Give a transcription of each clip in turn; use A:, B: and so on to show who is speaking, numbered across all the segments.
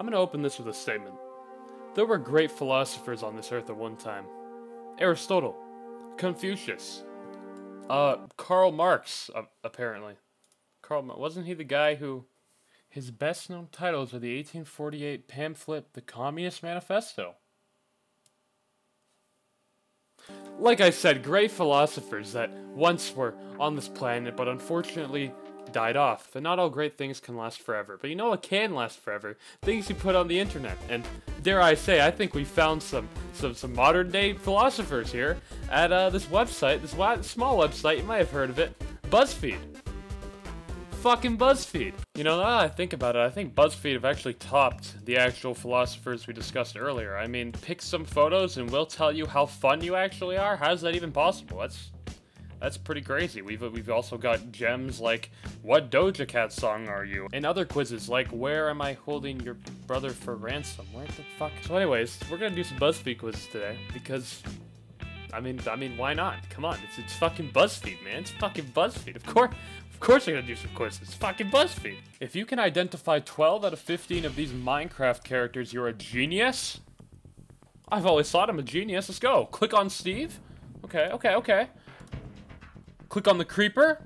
A: I'm gonna open this with a statement. There were great philosophers on this earth at one time. Aristotle, Confucius, uh, Karl Marx, uh, apparently. Karl, wasn't he the guy who... His best-known titles are the 1848 pamphlet, The Communist Manifesto. Like I said, great philosophers that once were on this planet, but unfortunately died off. And not all great things can last forever. But you know what can last forever? Things you put on the internet. And dare I say, I think we found some some, some modern day philosophers here at uh, this website, this small website, you might have heard of it, BuzzFeed. Fucking BuzzFeed. You know, now I think about it, I think BuzzFeed have actually topped the actual philosophers we discussed earlier. I mean, pick some photos and we'll tell you how fun you actually are. How's that even possible? That's that's pretty crazy. We've we've also got gems like what Doja Cat song are you? And other quizzes like where am I holding your brother for ransom? Where the fuck? So anyways, we're gonna do some BuzzFeed quizzes today because I mean I mean why not? Come on, it's it's fucking BuzzFeed, man. It's fucking BuzzFeed. Of course of course I'm gonna do some quizzes. It's fucking BuzzFeed. If you can identify 12 out of 15 of these Minecraft characters, you're a genius. I've always thought I'm a genius. Let's go. Click on Steve. Okay, okay, okay. Click on the creeper.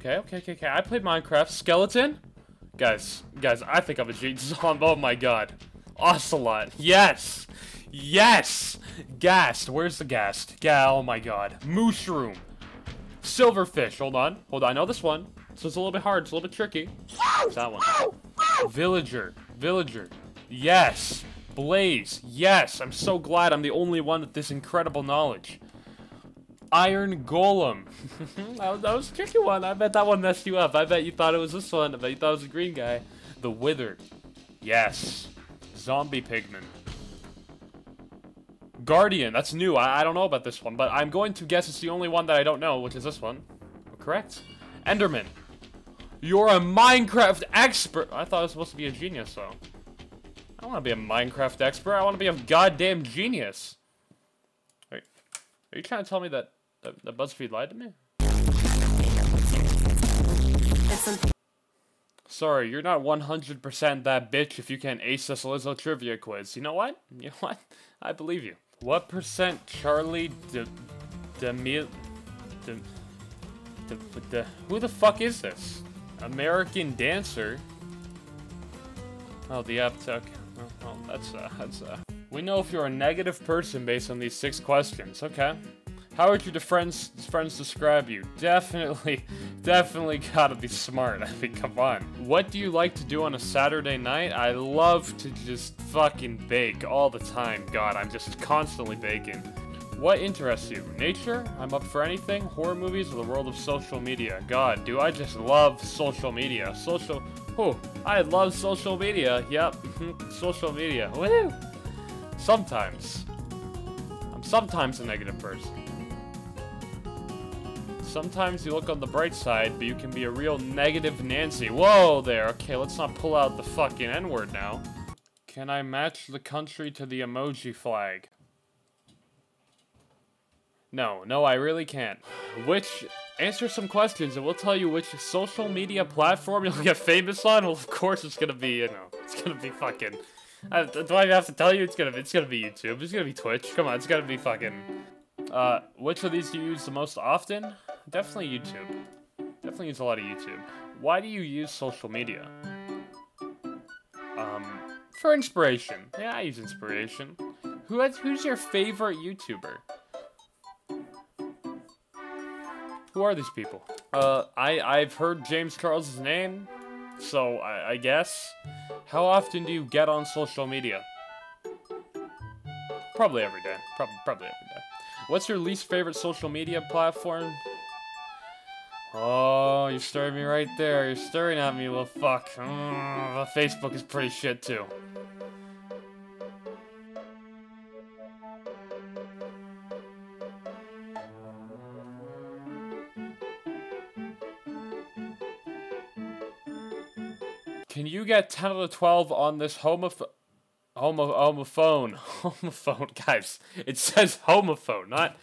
A: Okay, okay, okay, okay. I played Minecraft. Skeleton. Guys, guys, I think I'm a genius. Oh my god. Ocelot. Yes. Yes. Ghast. Where's the ghast? Yeah, oh my god. Mushroom. Silverfish. Hold on. Hold on. I know this one. So it's a little bit hard. It's a little bit tricky. It's that one. Villager. Villager. Yes. Blaze. Yes. I'm so glad I'm the only one with this incredible knowledge. Iron Golem. that, was, that was a tricky one. I bet that one messed you up. I bet you thought it was this one. I bet you thought it was a green guy. The Withered. Yes. Zombie Pigman. Guardian. That's new. I, I don't know about this one, but I'm going to guess it's the only one that I don't know, which is this one. Correct. Enderman. You're a Minecraft expert. I thought I was supposed to be a genius, though. I don't want to be a Minecraft expert. I want to be a goddamn genius. Are you trying to tell me that the, the BuzzFeed lied to me? Sorry, you're not 100% that bitch if you can't ace this Lizzo trivia quiz. You know what? You know what? I believe you. What percent Charlie de... Demille... De, de, de, who the fuck is this? American Dancer? Oh, the app. Oh, well, that's, uh, that's, uh... We know if you're a negative person based on these six questions. Okay. How would your friends friends describe you? Definitely, definitely gotta be smart. I mean, come on. What do you like to do on a Saturday night? I love to just fucking bake all the time. God, I'm just constantly baking. What interests you? Nature? I'm up for anything? Horror movies or the world of social media? God, do I just love social media? Social... Oh, I love social media. Yep, social media. Woo! Sometimes. I'm sometimes a negative person. Sometimes you look on the bright side, but you can be a real negative Nancy. Whoa there. Okay, let's not pull out the fucking N-word now. Can I match the country to the emoji flag? No, no, I really can't. Which, answer some questions and we'll tell you which social media platform you'll get famous on. Well, of course it's gonna be, you know, it's gonna be fucking... Uh, do I even have to tell you? It's gonna, it's gonna be YouTube. It's gonna be Twitch. Come on, it's gonna be fucking... Uh, which of these do you use the most often? Definitely YouTube. Definitely use a lot of YouTube. Why do you use social media? Um, for inspiration. Yeah, I use inspiration. Who has, who's your favorite YouTuber? Who are these people? Uh, I, I've heard James Charles' name, so I, I guess. How often do you get on social media? Probably every day. Probably, probably every day. What's your least favorite social media platform? Oh, you're stirring me right there. You're stirring at me, little fuck. Mm, Facebook is pretty shit, too. Can you get 10 out of 12 on this homoph... Homo... homophone? Homophone, guys. It says homophone, not...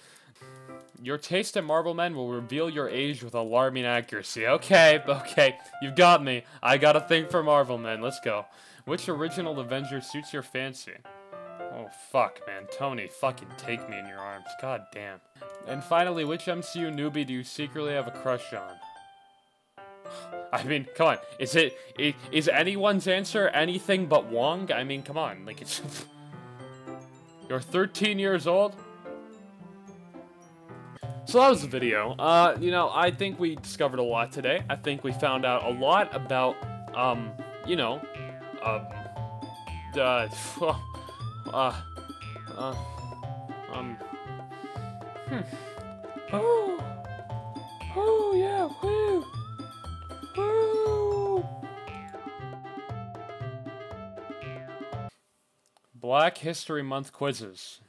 A: Your taste in Marvel Men will reveal your age with alarming accuracy. Okay, okay, you've got me. I got a thing for Marvel Men. Let's go. Which original Avenger suits your fancy? Oh, fuck, man. Tony, fucking take me in your arms. God damn. And finally, which MCU newbie do you secretly have a crush on? I mean, come on. Is it is anyone's answer anything but Wong? I mean, come on. Like it's You're 13 years old? So that was the video. Uh, you know, I think we discovered a lot today. I think we found out a lot about um, you know, um uh, uh, uh um hmm. Oh. Oh yeah, woo. Black History Month quizzes.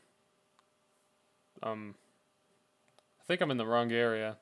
A: Um, I think I'm in the wrong area.